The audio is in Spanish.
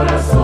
corazón.